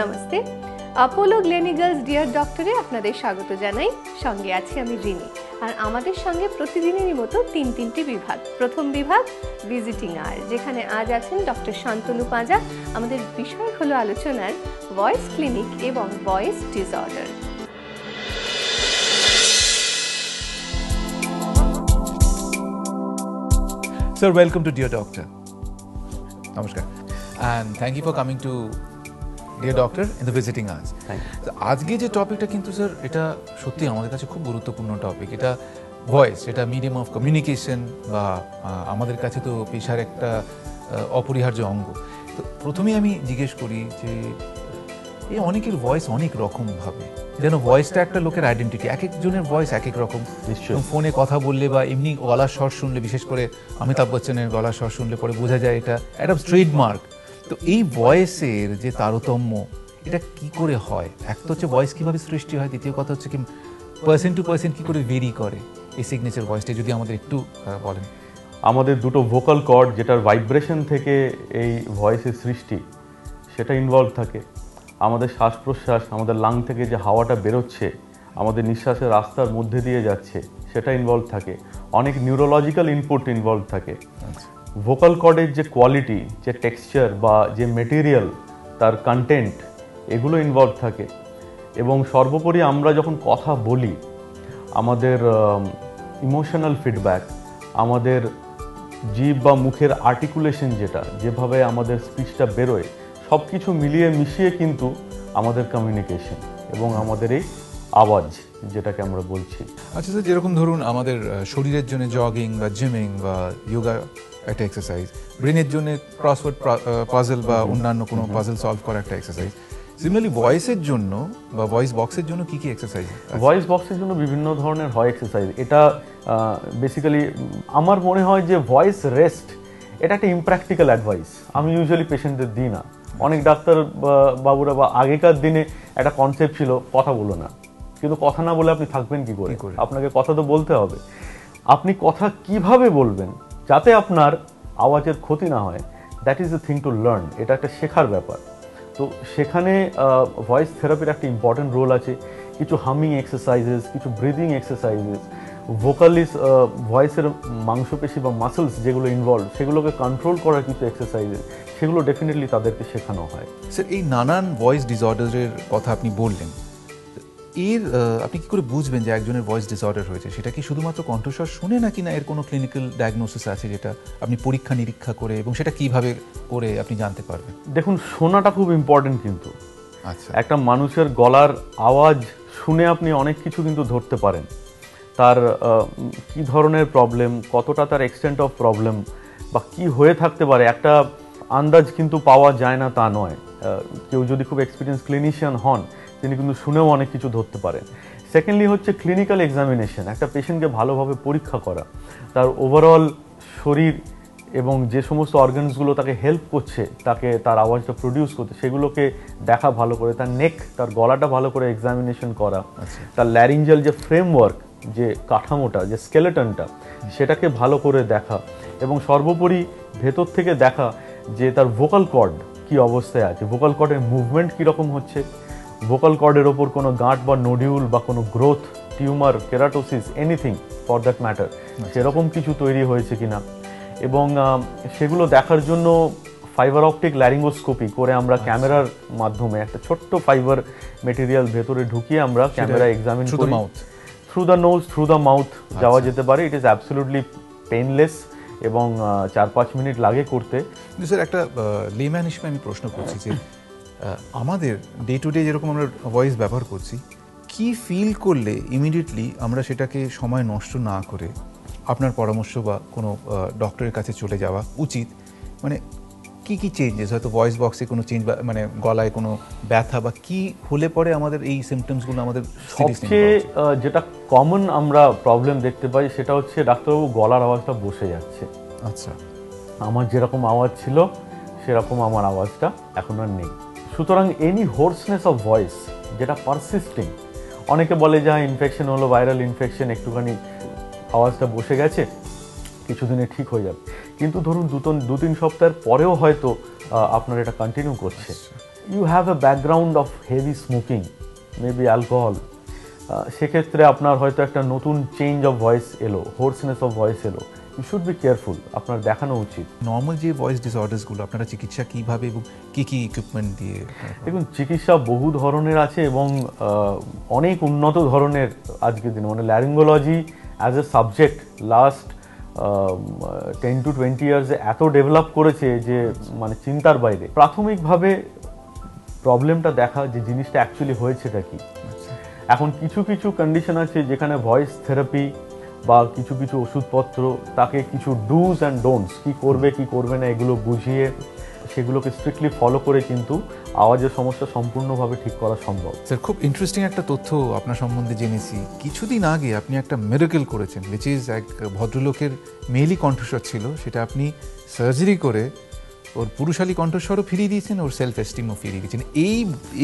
Namaste. Apollo Gleneagles dear ডক্টরে আপনাদের স্বাগত জানাই। সঙ্গে আছি আমি রিনি আর আমাদের সঙ্গে প্রতিদিনেরই মতো তিন তিনটি বিভাগ। প্রথম বিভাগ ভিজিটিং আর যেখানে আজ আছেন ডক্টর শান্তনু পাঁজা। আমাদের বিষয় হলো আলোচনার ভয়েস ক্লিনিক এবং voice disorder Sir, welcome to Dear Doctor. Namaskar. And thank you for coming to In the Visiting Hours. Thank So, আজকে যে টপিকটা কিন্তু স্যার এটা সত্যি আমাদের কাছে খুব গুরুত্বপূর্ণ টপিক এটা ভয়েস এটা মিডিয়াম অফ কমিউনিকেশন বা আমাদের কাছে তো পেশার একটা অপরিহার্য অঙ্গ। তো প্রথমেই আমি জিজ্ঞেস করি যে এই অনেকের ভয়েস অনেক রকম ভাবে যেন ভয়েসটা একটা লোকের আইডেন্টিটি এক একজনের ভয়েস এক এক রকম ফোনে কথা বললে বা এমনি গলার স্বর শুনলে বিশেষ করে অমিতাভ বচ্চনের গলার স্বর শুনলে পরে বোঝা যায় এটা একটা স্ট্রেট মার্ক তো এই ভয়েসের যে তারতম্য এটা কি করে হয়? এক তো হচ্ছে ভয়েস কীভাবে সৃষ্টি হয় দ্বিতীয় কথা হচ্ছে কি পার্সেন্ট টু পার্সেন্ট কি করে ভেরি করে? এই সিগনেচার ভয়েসটা যদি আমাদের একটু বলেন। আমাদের দুটো ভোকাল কর্ড যেটার ভাইব্রেশন থেকে এই ভয়েসের সৃষ্টি সেটা ইনভলভ থাকে। আমাদের শ্বাস প্রশ্বাস আমাদের লাং থেকে যে হাওয়াটা বেরোচ্ছে আমাদের নিঃশ্বাসের রাস্তার মধ্যে দিয়ে যাচ্ছে সেটা ইনভলভ থাকে। অনেক নিউরোলজিক্যাল ইনপুট ইনভলভ থাকে। ভোকাল কর্ডের যে কোয়ালিটি যে টেক্সচার বা যে মেটেরিয়াল তার কন্টেন্ট এগুলো ইনভলভ থাকে। এবং সর্বোপরি আমরা যখন কথা বলি, আমাদের ইমোশনাল ফিডব্যাক আমাদের জীব বা মুখের আর্টিকুলেশন যেটা, যেভাবে আমাদের স্পিচটা বেরোয় সব কিছু মিলিয়ে মিশিয়ে কিন্তু আমাদের কমিউনিকেশন এবং আমাদের এই আওয়াজ যেটাকে আমরা বলছি। আচ্ছা স্যার, যেরকম ধরুন আমাদের শরীরের জন্য জগিং বা জিমিং বা যোগা একটা এক্সারসাইজ ব্রেনের জন্য ক্রসওয়ার্ড পাজল বা অন্যান্য কোনো পাজল সলভ করা একটা এক্সারসাইজ সিমিলারলি ভয়েসের জন্য বা ভয়েস বক্সের জন্য কি কি এক্সারসাইজ ভয়েস বক্সের জন্য বিভিন্ন ধরনের হয় এক্সারসাইজ এটা বেসিক্যালি আমার মনে হয় যে ভয়েস রেস্ট এটা একটা ইমপ্র্যাকটিক্যাল অ্যাডভাইস আমি ইউজুয়ালি পেশেন্টদের দিই না। অনেক ডাক্তার বাবুরা বা আগেকার দিনে একটা কনসেপ্ট ছিল কথা বলো না। কিন্তু কথা না বলে আপনি থাকবেন কি করে? আপনাকে কথা তো বলতে হবে। আপনি কথা কীভাবে বলবেন? যাতে আপনার আওয়াজের ক্ষতি না হয় that is the thing to learn এটা একটা শেখার ব্যাপার। তো সেখানে ভয়েস থেরাপির একটা ইম্পর্টেন্ট রোল আছে, কিছু হামিং এক্সারসাইজেস কিছু ব্রিদিং এক্সারসাইজেস ভোকালিস ভয়েসের মাংসপেশি বা মাসেলস যেগুলো ইনভলভ সেগুলোকে কন্ট্রোল করার কিছু এক্সারসাইজেস সেগুলো ডেফিনেটলি তাদেরকে শেখানো হয়। স্যার এই নানান ভয়েস ডিসঅর্ডারের কথা আপনি বললেন এর আপনি কি করে বুঝবেন যে একজনের ভয়েস ডিসঅর্ডার হয়েছে? সেটা কি শুধুমাত্র কণ্ঠস্বর শুনে নাকি না এর কোনো ক্লিনিক্যাল ডায়াগনোসিস আছে যেটা আপনি পরীক্ষা নিরীক্ষা করে এবং সেটা কীভাবে করে আপনি জানতে পারবেন? দেখুন শোনাটা খুব ইম্পর্টেন্ট কিন্তু। আচ্ছা। একটা মানুষের গলার আওয়াজ শুনে আপনি অনেক কিছু কিন্তু ধরতে পারেন। তার কি ধরনের প্রবলেম কতটা তার এক্সটেন্ট অফ প্রবলেম বা কি হয়ে থাকতে পারে একটা আন্দাজ কিন্তু পাওয়া যায় না তা নয়। কেউ যদি খুব এক্সপিরিয়েন্স ক্লিনিশিয়ান হন তিনি কিন্তু শুনেও অনেক কিছু ধরতে পারেন। সেকেন্ডলি হচ্ছে ক্লিনিক্যাল এক্সামিনেশন একটা পেশেন্টকে ভালোভাবে পরীক্ষা করা। তার ওভারঅল শরীর এবং যে সমস্ত অর্গানসগুলো তাকে হেল্প করছে তাকে তার আওয়াজটা প্রডিউস করতে সেগুলোকে দেখা ভালো করে তার নেক তার গলাটা ভালো করে এক্সামিনেশন করা। তার ল্যারিঞ্জাল যে ফ্রেমওয়ার্ক যে কাঠামোটা যে স্কেলেটনটা সেটাকে ভালো করে দেখা এবং সর্বোপরি ভেতর থেকে দেখা যে তার ভোকাল কর্ড কি অবস্থায় আছে ভোকাল কর্ডের মুভমেন্ট কীরকম হচ্ছে ভোকাল কর্ডের ওপর কোনো গাঁট বা নোডিউল বা কোনো growth tumour keratosis anything for that matter সেরকম কিছু তৈরি হয়েছে কিনা? এবং সেগুলো দেখার জন্য ফাইবার অপটিক ল্যারিঙ্গোস্কোপি করে আমরা ক্যামেরার মাধ্যমে একটা ছোট্ট ফাইবার মেটেরিয়াল ভেতরে ঢুকিয়ে আমরা ক্যামেরা এক্সামিন করি। Through the nose through the mouth যাওয়া যেতে পারে। ইট ইজ অ্যাবসলিউটলি পেনলেস এবং চার পাঁচ মিনিট লাগে করতে। স্যার একটা লেম্যান হিসেবে আমি প্রশ্ন করছি যে আমাদের ডে টু ডে যেরকম আমরা ভয়েস ব্যবহার করছি কি ফিল করলে ইমিডিয়েটলি আমরা সেটাকে সময় নষ্ট না করে আপনার পরামর্শ বা কোনো ডক্টরের কাছে চলে যাওয়া উচিত? মানে কি কি চেঞ্জেস হয়তো ভয়েস বক্সে কোনো চেঞ্জ বা মানে গলায় কোনো ব্যথা বা কি হলে পরে আমাদের এই সিমটমসগুলো আমাদের সবচেয়ে যেটা কমন আমরা প্রবলেম দেখতে পাই সেটা হচ্ছে ডাক্তারবাবু গলার আওয়াজটা বসে যাচ্ছে। আচ্ছা। আমার যেরকম আওয়াজ ছিল সেরকম আমার আওয়াজটা এখন আর নেই। সুতরাং এনি হোর্সনেস অফ ভয়েস যেটা পারসিস্টিং অনেকে বলে যে ইনফেকশন হলো ভাইরাল ইনফেকশন একটুখানি আওয়াজটা বসে গেছে, কিছুদিনে ঠিক হয়ে যাবে। কিন্তু ধরুন দু দু তিন সপ্তাহের পরেও হয়তো আপনার এটা কন্টিনিউ করছে। You have a background of heavy smoking maybe alcohol সেক্ষেত্রে আপনার হয়তো একটা নতুন চেঞ্জ অফ ভয়েস এলো হোর্সনেস অফ ভয়েস এলো। ইউ শুড বি কেয়ারফুল আপনার দেখানো উচিত। নর্মাল যে ভয়েস ডিসঅর্ডার্সগুলো আপনারা চিকিৎসা কীভাবে এবং কী কি ইকুইপমেন্ট দিয়ে দেখুন চিকিৎসা বহু ধরনের আছে এবং অনেক উন্নত ধরনের আজকের দিনে। মানে laryngology as a subject last ten to twenty ইয়ার্সে এত ডেভেলপ করেছে যে মানে চিন্তার বাইরে। প্রাথমিকভাবে প্রবলেমটা দেখা যে জিনিসটা অ্যাকচুয়ালি হয়েছেটা কি। এখন কিছু কিছু কন্ডিশন আছে যেখানে ভয়েস থেরাপি বা কিছু কিছু ওষুধপত্র তাকে কিছু ডুজ অ্যান্ড ডোন্টস কি করবে কি করবে না এগুলো বুঝিয়ে সেগুলোকে স্ট্রিক্টলি ফলো করে কিন্তু আওয়াজের সমস্যা সম্পূর্ণভাবে ঠিক করা সম্ভব। স্যার খুব ইন্টারেস্টিং একটা তথ্য আপনার সম্বন্ধে জেনেছি। কিছুদিন আগে আপনি একটা মেডিকেল করেছেন উইচ ইজ এক ভদ্রলোকের মেয়েলি কণ্ঠস্বর ছিল সেটা আপনি সার্জারি করে ওর পুরুষালী কণ্ঠস্বরও ফিরিয়ে দিয়েছেন ওর সেলফ এস্টিমও ফিরিয়ে দিয়েছেন। এই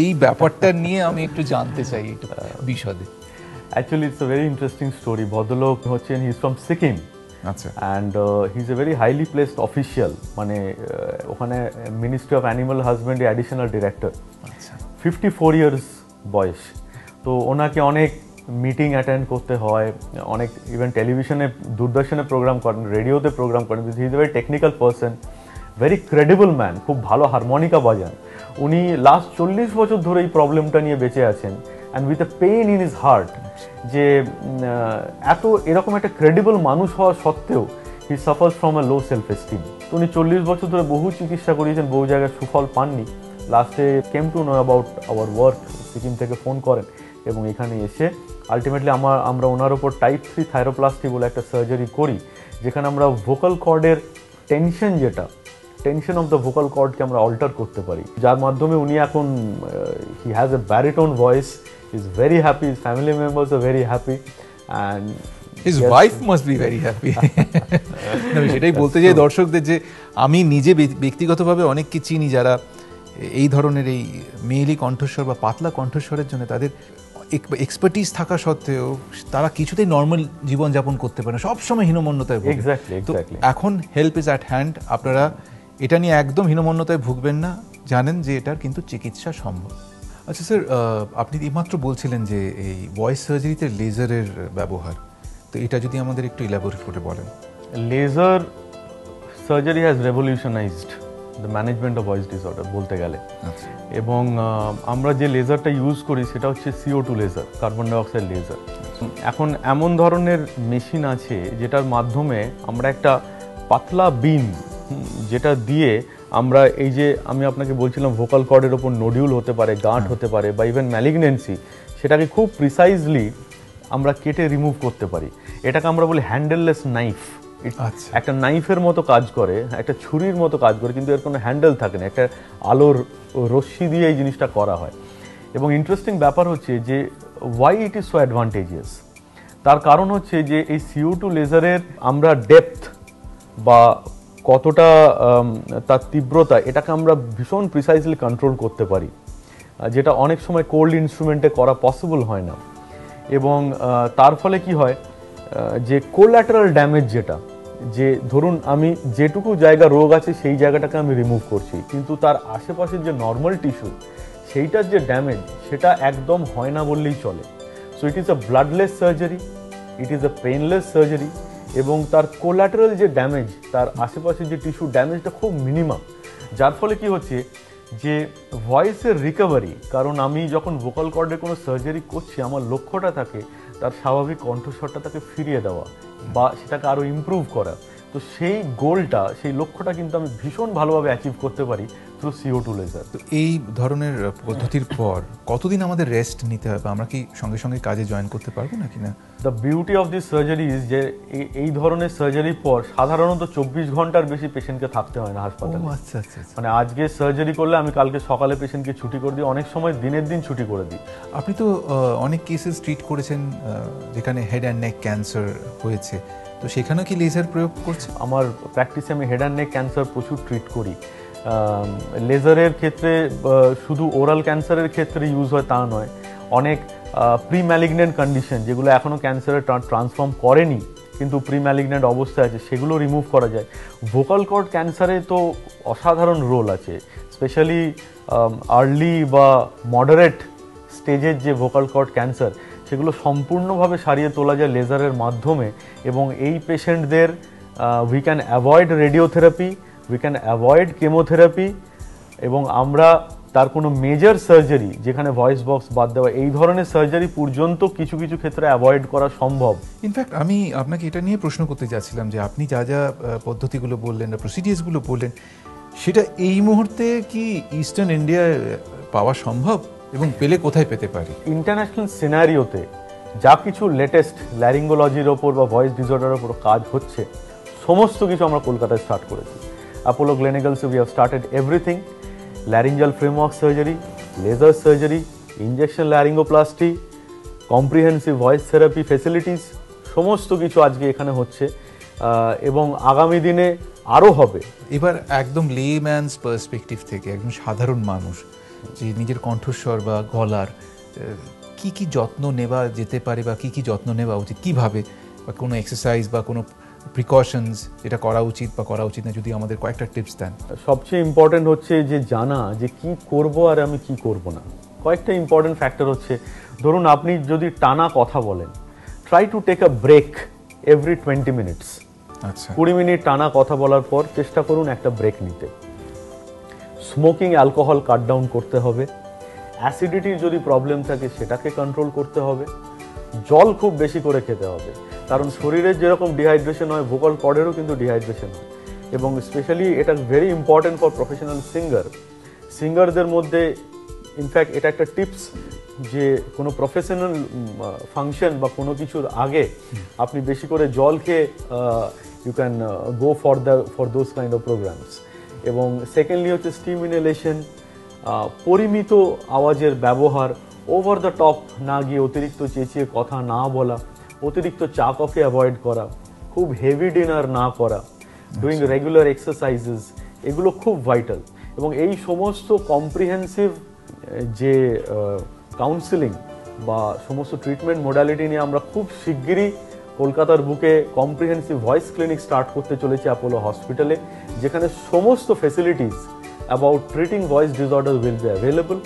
এই ব্যাপারটা নিয়ে আমি একটু জানতে চাই এটা বিশদে। Actually it's a very interesting story ভদ্রলোক হচ্ছেন হি ইজ ফ্রম সিকিম আচ্ছা। And he is a very highly placed official মানে আহ, ওখানে ministry of animal husbandry additional director fifty four years বয়স। তো ওনাকে অনেক মিটিং অ্যাটেন্ড করতে হয় অনেক ইভেন টেলিভিশনে দূরদর্শনে প্রোগ্রাম করেন রেডিওতে প্রোগ্রাম করেন he is a very technical person very credible man খুব ভালো হারমোনিকা বাজান। উনি লাস্ট চল্লিশ বছর ধরে এই প্রবলেমটা নিয়ে বেঁচে আছেন। And with a pain in his heart যে এত এরকম একটা ক্রেডিবল মানুষ হওয়া সত্ত্বেও he suffers from a low self esteem তো উনি চল্লিশ বছর ধরে বহু চিকিৎসা করিয়েছেন, বহু জায়গায় সুফল পাননি। লাস্টে came to know about our work Sikkim থেকে ফোন করেন এবং এখানে এসে আলটিমেটলি আমার আমরা ওনার ওপর টাইপ থ্রি থাইরোপ্লাস্টি বলে একটা সার্জারি করি, যেখানে আমরা ভোকাল কর্ডের টেনশন যেটা টেনশন অফ দ্য ভোকাল কর্ডকে আমরা অল্টার করতে পারি। যার মাধ্যমে উনি এখন he has a baritone voice is very happy his family members R very happy and his wife must be very happy আমি সেটাই বলতে চাই দর্শকদের যে আমি নিজে ব্যক্তিগতভাবে অনেককে চিনি যারা এই ধরনের এই মেয়েলি কণ্ঠস্বর বা পাতলা কণ্ঠস্বরের জন্য তাদের এক্সপার্টিস থাকা সত্ত্বেও তারা কিছুতেই নর্মাল জীবনযাপন করতে পারে না। সবসময় হীনমন্যতায়. এখন হেল্প ইজ অ্যাট হ্যান্ড আপনারা এটা নিয়ে একদম হীনমন্যতায় ভুগবেন না। জানেন যে এটার কিন্তু চিকিৎসা সম্ভব। আচ্ছা স্যার আপনি এইমাত্র বলছিলেন যে এই ভয়েস সার্জারিতে লেজারের ব্যবহার। তো এটা যদি আমাদের একটু ইলাবোরেট করে বলেন। Laser surgery has revolutionised the management of voice disorder বলতে গেলে। আচ্ছা। এবং আমরা যে লেজারটা ইউজ করি সেটা হচ্ছে CO two laser carbon dioxide laser এখন এমন ধরনের মেশিন আছে যেটার মাধ্যমে আমরা একটা পাতলা বিম যেটা দিয়ে আমরা এই যে আমি আপনাকে বলছিলাম ভোকাল কর্ডের ওপর নডিউল হতে পারে গাঁট হতে পারে বা ইভেন ম্যালিগনেন্সি সেটাকে খুব প্রিসাইজলি আমরা কেটে রিমুভ করতে পারি। এটাকে আমরা বলি হ্যান্ডেললেস নাইফ আচ্ছা। একটা নাইফের মতো কাজ করে একটা ছুরির মতো কাজ করে কিন্তু এর কোনো হ্যান্ডেল থাকে না। একটা আলোর রশ্মি দিয়ে এই জিনিসটা করা হয়। এবং ইন্টারেস্টিং ব্যাপার হচ্ছে যে why it is so advantageous তার কারণ হচ্ছে যে এই সিও টু লেজারের আমরা ডেপথ বা কতটা তার তীব্রতা, এটাকে আমরা ভীষণ প্রিসাইজলি কন্ট্রোল করতে পারি। যেটা অনেক সময় কোল্ড ইনস্ট্রুমেন্টে করা পসিবল হয় না। এবং তার ফলে কি হয় যে কোল্যাটারাল ড্যামেজ যেটা, যে ধরুন আমি যেটুকু জায়গা রোগ আছে সেই জায়গাটাকে আমি রিমুভ করছি, কিন্তু তার আশেপাশের যে নর্মাল টিস্যু সেইটার যে ড্যামেজ সেটা একদম হয় না বললেই চলে। So it is a bloodless surgery it is a painless surgery এবং তার কোল্যাটারাল যে ড্যামেজ তার আশেপাশের যে টিস্যু ড্যামেজটা খুব মিনিমাম যার ফলে কি হচ্ছে যে ভয়েসের রিকভারি কারণ আমি যখন ভোকাল কর্ডে কোনো সার্জারি করছি, আমার লক্ষ্যটা থাকে তার স্বাভাবিক কণ্ঠস্বরটা তাকে ফিরিয়ে দেওয়া বা সেটাকে আরও ইমপ্রুভ করা। তো সেই গোলটা সেই লক্ষ্যটা কিন্তু আমি ভীষণ ভালোভাবে অ্যাচিভ করতে পারি। থ্রু সিও টু লেজার তো এই ধরনের পদ্ধতির পর কতদিন আমাদের রেস্ট নিতে হবে আমরা কি সঙ্গে সঙ্গে কাজে জয়েন করতে পারব নাকি না? The beauty of this surgery is যে এই- এই ধরনের সার্জারির পর সাধারণত চব্বিশ ঘণ্টার বেশি পেশেন্টকে থাকতে হয় না হাসপাতালে। আচ্ছা আচ্ছা আচ্ছা। মানে আজকে সার্জারি করলে আমি কালকে সকালে পেশেন্টকে ছুটি করে দিই অনেক সময় দিনের দিন ছুটি করে দিই। আপনি তো অনেক কেসেস ট্রিট করেছেন যেখানে হেড অ্যান্ড নেক ক্যান্সার হয়েছে। তো সেখানেও কি লেজার প্রয়োগ করছে আমার প্র্যাকটিসে আমি হেড অ্যান্ড নেক ক্যান্সার প্রচুর ট্রিট করি। লেজারের ক্ষেত্রে শুধু ওরাল ক্যান্সারের ক্ষেত্রে ইউজ হয় তা নয়। অনেক প্রি ম্যালিগনেন্ট কন্ডিশন যেগুলো এখনও ক্যান্সারে ট্রান্সফর্ম করেনি, কিন্তু প্রি ম্যালিগনেন্ট অবস্থায় আছে, সেগুলো রিমুভ করা যায়। ভোকাল কর্ড ক্যান্সারে তো অসাধারণ রোল আছে স্পেশালি আর্লি বা মডারেট স্টেজের যে ভোকাল কর্ড ক্যান্সার সেগুলো সম্পূর্ণভাবে সারিয়ে তোলা যায় লেজারের মাধ্যমে এবং এই পেশেন্টদের we can avoid radiotherapy we can avoid chemotherapy এবং আমরা তার কোনো মেজর সার্জারি যেখানে ভয়েস বক্স বাদ দেওয়া এই ধরনের সার্জারি পর্যন্ত কিছু কিছু ক্ষেত্রে অ্যাভয়েড করা সম্ভব। ইনফ্যাক্ট আমি আপনাকে এটা নিয়ে প্রশ্ন করতে যাচ্ছিলাম যে আপনি যা যা পদ্ধতিগুলো বললেন বা প্রসিডিয়ার্সগুলো বললেন সেটা এই মুহূর্তে কি ইস্টার্ন ইন্ডিয়ায় পাওয়া সম্ভব এবং পেলে কোথায় পেতে পারি? ইন্টারন্যাশনাল সিনারিওতে যা কিছু লেটেস্ট ল্যারিঙ্গোলজির ওপর বা ভয়েস ডিসঅর্ডারের ওপর কাজ হচ্ছে সমস্ত কিছু আমরা কলকাতায় স্টার্ট করেছি। Apollo গ্লেনিগালসে we have started everything laryngeal framework surgery laser surgery injection laryngoplasty comprehensive voice therapy facilities সমস্ত কিছু আজকে এখানে হচ্ছে এবং আগামী দিনে আরও হবে। এবার একদম লেম্যানস পার্সপেক্টিভ থেকে একদম সাধারণ মানুষ, যে নিজের কণ্ঠস্বর বা গলার কি কি যত্ন নেওয়া যেতে পারে বা কি কি যত্ন নেওয়া উচিত, কীভাবে বা কোনো এক্সারসাইজ বা কোনো প্রিকশনস যেটা করা উচিত বা করা উচিত না যদি আমাদের কয়েকটা টিপস দেন। সবচেয়ে ইম্পর্টেন্ট হচ্ছে যে জানা যে কি করব আর আমি কি করব না। কয়েকটা ইম্পর্টেন্ট ফ্যাক্টর হচ্ছে ধরুন আপনি যদি টানা কথা বলেন try to take a break every twenty minutes আচ্ছা। কুড়ি মিনিট টানা কথা বলার পর চেষ্টা করুন একটা ব্রেক নিতে। স্মোকিং অ্যালকোহল কাট ডাউন করতে হবে। অ্যাসিডিটির যদি প্রবলেম থাকে সেটাকে কন্ট্রোল করতে হবে। জল খুব বেশি করে খেতে হবে। কারণ শরীরের যেরকম ডিহাইড্রেশন হয় ভোকাল কর্ডেরও কিন্তু ডিহাইড্রেশন হয়। এবং স্পেশালি এটা very important for professional singer সিঙ্গারদের মধ্যে ইনফ্যাক্ট এটা একটা টিপস যে কোনো প্রফেশনাল ফাংশন বা কোনো কিছুর আগে আপনি বেশি করে জল খেয়ে you can go for the for those kind of programs এবং সেকেন্ডলি হচ্ছে স্টিম ইনহেলেশন পরিমিত আওয়াজের ব্যবহার ওভার দ্য টপ না গিয়ে অতিরিক্ত চেঁচিয়ে কথা না বলা। অতিরিক্ত চা কফি অ্যাভয়েড করা খুব হেভি ডিনার না করা ডুইং রেগুলার এক্সারসাইজেস এগুলো খুব ভাইটাল এবং এই সমস্ত কম্প্রিহেন্সিভ যে কাউন্সিলিং বা সমস্ত ট্রিটমেন্ট মোডালিটি নিয়ে আমরা খুব শিগগিরই কলকাতার বুকে কম্প্রিহেন্সিভ ভয়েস ক্লিনিক স্টার্ট করতে চলেছি অ্যাপোলো হসপিটালে যেখানে সমস্ত facilities about treating voice disorder will be available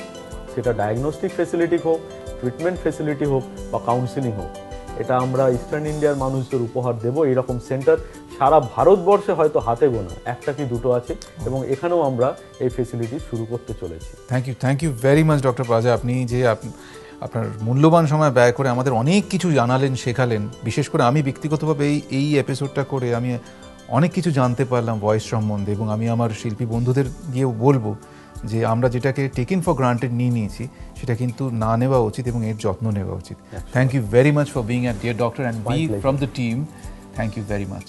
সেটা ডায়াগনস্টিক ফেসিলিটি হোক ট্রিটমেন্ট ফেসিলিটি হোক বা কাউন্সিলিং হোক। এটা আমরা ইস্টার্ন ইন্ডিয়ার মানুষদের উপহার দেব, এইরকম সেন্টার সারা ভারতবর্ষে হয়তো হাতে গোনা, একটা কি দুটো আছে, এবং এখানেও আমরা এই ফেসিলিটি শুরু করতে চলেছি। Thank you thank you very much doctor পাজা আপনি যে আপ- আপনার মূল্যবান সময় ব্যয় করে আমাদের অনেক কিছু জানালেন, শেখালেন, বিশেষ করে আমি ব্যক্তিগতভাবে এই এই এপিসোডটা করে আমি অনেক কিছু জানতে পারলাম ভয়েস সম্বন্ধে, এবং আমি আমার শিল্পী বন্ধুদের গিয়েও বলব যে আমরা যেটাকে টেকেন ফর গ্রান্টেড নিয়ে নিয়েছি সেটা কিন্তু না নেওয়া উচিত এবং এর যত্ন নেওয়া উচিত। Thank you very much for being at dear doctor and be. From the team thank you very much.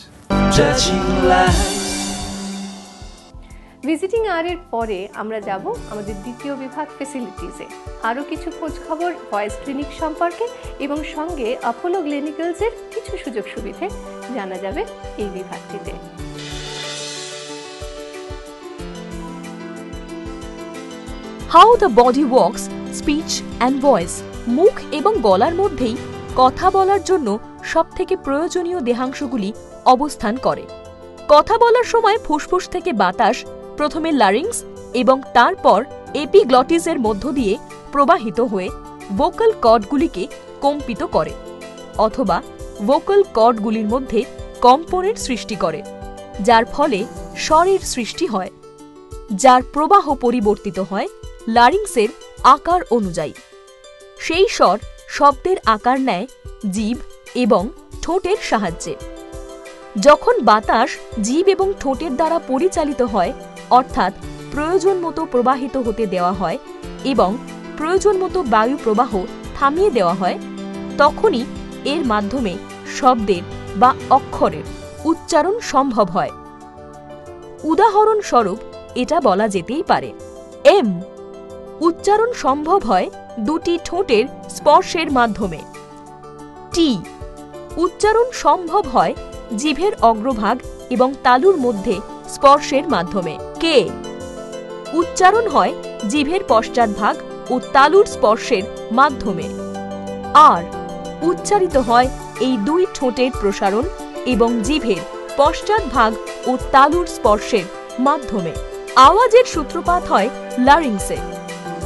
Visiting আওয়ারের পরে আমরা যাব আমাদের দ্বিতীয় বিভাগ ফেসিলিটিসে আরও কিছু খোঁজ খবর ভয়েস ক্লিনিক সম্পর্কে এবং সঙ্গে অ্যাপোলো ক্লিনিক্যালসের কিছু সুযোগ সুবিধে জানা যাবে এই বিভাগটিতে। How the body works speech and voice মুখ এবং গলার মধ্যেই কথা বলার জন্য সবথেকে প্রয়োজনীয় দেহাংশগুলি অবস্থান করে। কথা বলার সময় ফুসফুস থেকে বাতাস, প্রথমে লারিংস এবং তারপর এপিগ্লটিসের মধ্য দিয়ে প্রবাহিত হয়ে ভোকাল কর্ডগুলিকে কম্পিত করে অথবা ভোকাল কর্ডগুলির মধ্যে কম্পনের সৃষ্টি করে, যার ফলে স্বরের সৃষ্টি হয়, যার প্রবাহ পরিবর্তিত হয় লারিংসের আকার অনুযায়ী। সেই স্বর শব্দের আকার নেয় জীব এবং ঠোঁটের সাহায্যে। যখন বাতাস জীব এবং ঠোঁটের দ্বারা পরিচালিত হয়, অর্থাৎ প্রয়োজন মতো প্রবাহিত হতে দেওয়া হয় এবং প্রয়োজন মতো বায়ু প্রবাহ থামিয়ে দেওয়া হয়, তখনই এর মাধ্যমে শব্দের বা অক্ষরের উচ্চারণ সম্ভব হয়। উদাহরণস্বরূপ এটা বলা যেতেই পারে, এম। উচ্চারণ সম্ভব হয় দুটি ঠোঁটের স্পর্শের মাধ্যমে। টি উচ্চারণ সম্ভব হয় জিভের অগ্রভাগ এবং তালুর মধ্যে স্পর্শের মাধ্যমে। কে উচ্চারণ হয় জিভের পশ্চাৎভাগ ও তালুর স্পর্শের মাধ্যমে। আর উচ্চারিত হয় এই দুই ঠোঁটের প্রসারণ এবং জিভের পশ্চাৎভাগ ও তালুর স্পর্শের মাধ্যমে। আওয়াজের সূত্রপাত হয় লারিংসে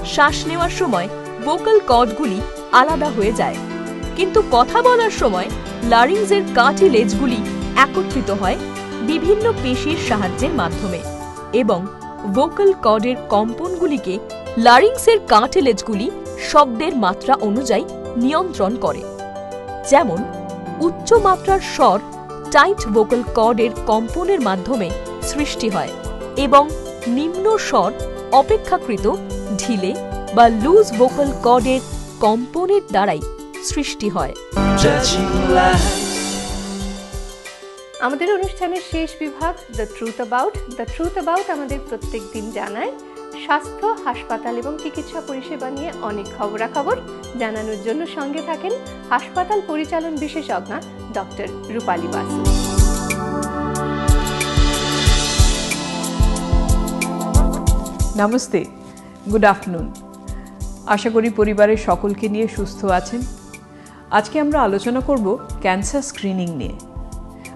শ্বাস নেওয়ার সময় ভোকাল কর্ডগুলি আলাদা হয়ে যায়। কিন্তু কথা বলার সময় লারিংসের কার্টিলেজগুলি একত্রিত হয় বিভিন্ন পেশির সাহায্যের মাধ্যমে এবং ভোকাল কর্ডের কম্পনগুলিকে লারিংসের কার্টিলেজগুলি শব্দের মাত্রা অনুযায়ী নিয়ন্ত্রণ করে। যেমন, উচ্চ মাত্রার স্বর টাইট ভোকাল কর্ডের কম্পনের মাধ্যমে সৃষ্টি হয় এবং নিম্ন স্বর অপেক্ষাকৃত ঢিলে বা লুজ ভোকাল কর্ডের কম্পনের দ্বারাই সৃষ্টি হয়। আমাদের অনুষ্ঠানের শেষ বিভাগ the truth about the truth about আমাদের প্রত্যেক দিন জানায় স্বাস্থ্য হাসপাতাল এবং চিকিৎসা পরিষেবা নিয়ে অনেক খবরাখবর। জানানোর জন্য সঙ্গে থাকেন হাসপাতাল পরিচালন বিশেষজ্ঞা ডক্টর রূপালী বাসু। নমস্তে। গুড আফটারনুন আশা করি পরিবারের সকলকে নিয়ে সুস্থ আছেন। আজকে আমরা আলোচনা করব ক্যান্সার স্ক্রিনিং নিয়ে।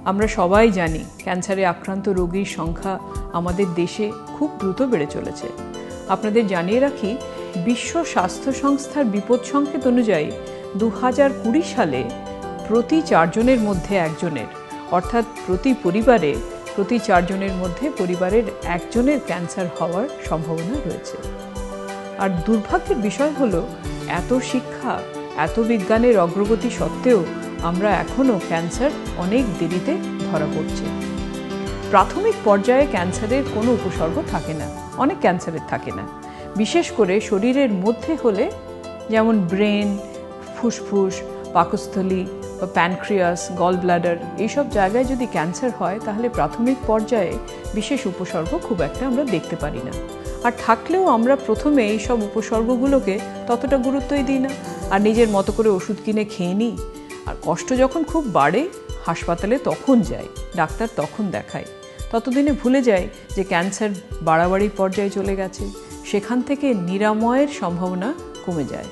আমরা সবাই জানি ক্যান্সারে আক্রান্ত রোগীর সংখ্যা আমাদের দেশে খুব দ্রুত বেড়ে চলেছে। আপনাদের জানিয়ে রাখি, বিশ্ব স্বাস্থ্য সংস্থার বিপদ সংকেত অনুযায়ী দু হাজার কুড়ি সালে প্রতি চারজনের মধ্যে একজনের, অর্থাৎ প্রতি পরিবারে, প্রতি চারজনের মধ্যে পরিবারের একজনের ক্যান্সার হওয়ার সম্ভাবনা রয়েছে। আর দুর্ভাগ্যের বিষয় হলো, এত শিক্ষা, এত বিজ্ঞানের অগ্রগতি সত্ত্বেও আমরা এখনও ক্যান্সার অনেক দেরিতে ধরা পড়ছে। প্রাথমিক পর্যায়ে ক্যান্সারের কোনো উপসর্গ থাকে না, অনেক ক্যান্সারের থাকে না। বিশেষ করে শরীরের মধ্যে হলে, যেমন ব্রেন, ফুসফুস, পাকস্থলী বা প্যানক্রিয়াস গল ব্লাডার এইসব জায়গায় যদি ক্যান্সার হয়, তাহলে প্রাথমিক পর্যায়ে বিশেষ উপসর্গ খুব একটা আমরা দেখতে পারি না। আর থাকলেও আমরা প্রথমে এই সব উপসর্গগুলোকে ততটা গুরুত্বই দিই না। আর নিজের মতো করে ওষুধ কিনে খেয়ে নিই। আর কষ্ট যখন খুব বাড়ে, হাসপাতালে তখন যাই, ডাক্তার তখন দেখায়। ততদিনে ভুলে যায় যে ক্যান্সার বাড়াবাড়ি পর্যায়ে চলে গেছে। সেখান থেকে নিরাময়ের সম্ভাবনা কমে যায়।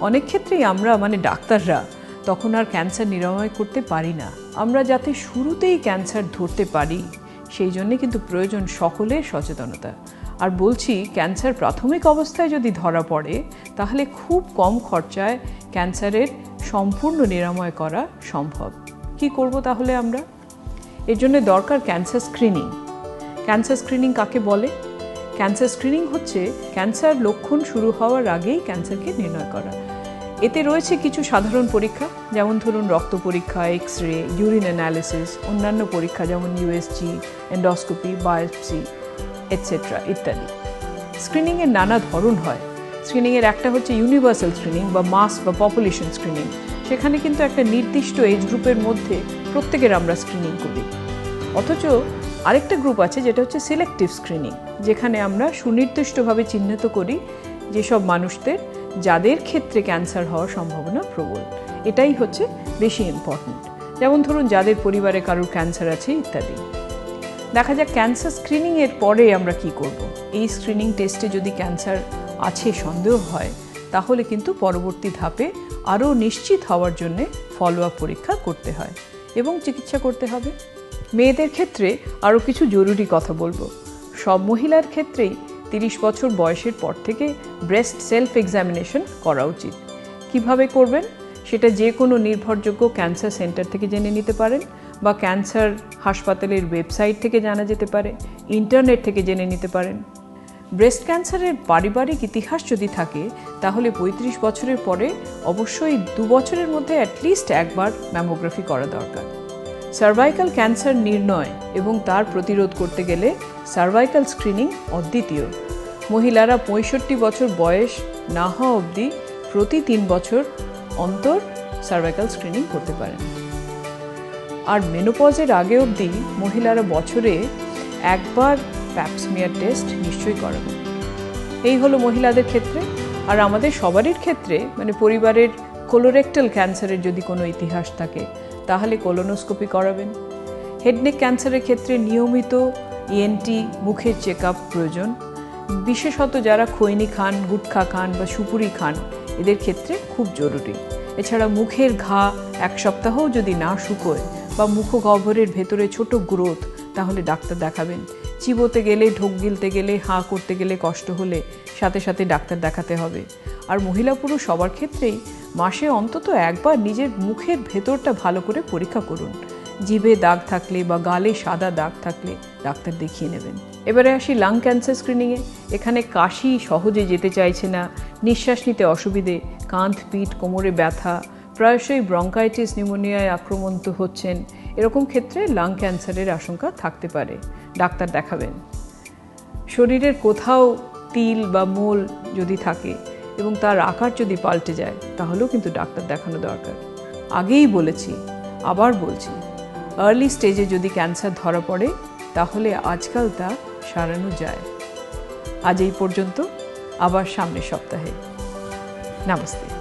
অনেক ক্ষেত্রেই আমরা মানে ডাক্তাররা, তখন আর ক্যান্সার নিরাময় করতে পারি না। আমরা যাতে শুরুতেই ক্যান্সার ধরতে পারি, সেই জন্যে কিন্তু প্রয়োজন সকলের সচেতনতা। আর বলছি, ক্যান্সার প্রাথমিক অবস্থায় যদি ধরা পড়ে, তাহলে খুব কম খরচায় ক্যান্সারের সম্পূর্ণ নিরাময় করা সম্ভব। কি করব তাহলে আমরা? এর জন্য দরকার ক্যান্সার স্ক্রিনিং। ক্যান্সার স্ক্রিনিং কাকে বলে? ক্যান্সার স্ক্রিনিং হচ্ছে ক্যান্সার লক্ষণ শুরু হওয়ার আগেই ক্যান্সারকে নির্ণয় করা। এতে রয়েছে কিছু সাধারণ পরীক্ষা, যেমন ধরুন রক্ত পরীক্ষা এক্স রে ইউরিন অ্যানালিসিস, অন্যান্য পরীক্ষা, যেমন ইউএসজি এন্ডোস্কোপি, বায়োপসি। এটসেট্রা ইত্যাদি। স্ক্রিনিংয়ের নানা ধরন হয়। স্ক্রিনিংয়ের একটা হচ্ছে ইউনিভার্সাল স্ক্রিনিং বা মাস বা পপুলেশন স্ক্রিনিং সেখানে কিন্তু একটা নির্দিষ্ট এজ গ্রুপের মধ্যে প্রত্যেকের আমরা স্ক্রিনিং করি। অথচ আরেকটা গ্রুপ আছে যেটা হচ্ছে সিলেক্টিভ স্ক্রিনিং যেখানে আমরা সুনির্দিষ্টভাবে চিহ্নিত করি যেসব মানুষদের যাদের ক্ষেত্রে ক্যান্সার হওয়ার সম্ভাবনা প্রবল। এটাই হচ্ছে বেশি ইম্পর্ট্যান্ট যেমন ধরুন, যাদের পরিবারে কারোর ক্যান্সার আছে ইত্যাদি। দেখা যাক ক্যান্সার স্ক্রিনিংয়ের পরে আমরা কি করব। এই স্ক্রিনিং টেস্টে যদি ক্যান্সার আছে, সন্দেহ হয়, তাহলে কিন্তু পরবর্তী ধাপে আরও নিশ্চিত হওয়ার জন্য ফলো আপ পরীক্ষা করতে হয় এবং চিকিৎসা করতে হবে। মেয়েদের ক্ষেত্রে আরও কিছু জরুরি কথা বলব। সব মহিলার ক্ষেত্রেই তিরিশ বছর বয়সের পর থেকে ব্রেস্ট সেলফ এক্সামিনেশন করা উচিত। কীভাবে করবেন? সেটা যে কোনো নির্ভরযোগ্য ক্যান্সার সেন্টার থেকে জেনে নিতে পারেন। বা ক্যান্সার হাসপাতালের ওয়েবসাইট থেকে জানা যেতে পারে, ইন্টারনেট থেকে জেনে নিতে পারেন। ব্রেস্ট ক্যান্সারের পারিবারিক ইতিহাস যদি থাকে, তাহলে পঁয়ত্রিশ বছরের পরে অবশ্যই দু বছরের মধ্যে অ্যাটলিস্ট একবার ম্যামোগ্রাফি করা দরকার। সার্ভাইকাল ক্যান্সার নির্ণয় এবং তার প্রতিরোধ করতে গেলে সার্ভাইকাল স্ক্রিনিং অদ্বিতীয়। মহিলারা পঁয়ষট্টি বছর বয়স না হওয়া অবধি প্রতি তিন বছর অন্তর সার্ভাইকাল স্ক্রিনিং করতে পারেন। আর মেনোপজের আগে অবধি মহিলারা বছরে একবার প্যাপসমিয়ার টেস্ট নিশ্চয়ই করাবেন এই হলো মহিলাদের ক্ষেত্রে। আর আমাদের সবারই ক্ষেত্রে মানে পরিবারের কোলোরেক্টাল ক্যান্সারের যদি কোনো ইতিহাস থাকে, তাহলে কোলোনোস্কোপি করাবেন। হেডনেক ক্যান্সারের ক্ষেত্রে নিয়মিত ইএনটি মুখের চেক প্রয়োজন। বিশেষত যারা খৈনি খান, গুটখা খান বা সুপুরি খান, এদের ক্ষেত্রে খুব জরুরি। এছাড়া মুখের ঘা এক সপ্তাহও যদি না শুকোয় বা মুখগহ্বরের ভেতরে ছোট গ্রোথ, তাহলে ডাক্তার দেখাবেন। চিবোতে গেলে, ঢোক গিলতে গেলে, হাঁ করতে গেলে কষ্ট হলে সাথে সাথে ডাক্তার দেখাতে হবে। আর মহিলা পুরুষ সবার ক্ষেত্রেই মাসে অন্তত একবার নিজের মুখের ভেতরটা ভালো করে পরীক্ষা করুন। জিভে দাগ থাকলে বা গালে সাদা দাগ থাকলে ডাক্তার দেখিয়ে নেবেন। এবারে আসি লাং ক্যান্সার স্ক্রিনিংয়ে এখানে কাশি সহজে যেতে চাইছে না, নিঃশ্বাস নিতে অসুবিধে, কাঁধ, পিঠ, কোমরে ব্যথা প্রায়শই ব্রঙ্কাইটিস নিউমোনিয়ায় আক্রমন্ত হচ্ছেন। এরকম ক্ষেত্রে লাং ক্যান্সারের আশঙ্কা থাকতে পারে। ডাক্তার দেখাবেন। শরীরের কোথাও তিল বা মোল যদি থাকে এবং তার আকার যদি পাল্টে যায়, তাহলেও কিন্তু ডাক্তার দেখানো দরকার। আগেই বলেছি, আবার বলছি আর্লি স্টেজে যদি ক্যান্সার ধরা পড়ে, তাহলে আজকাল তা সারানো যায়। আজ এই পর্যন্ত, আবার সামনের সপ্তাহে। নমস্তে।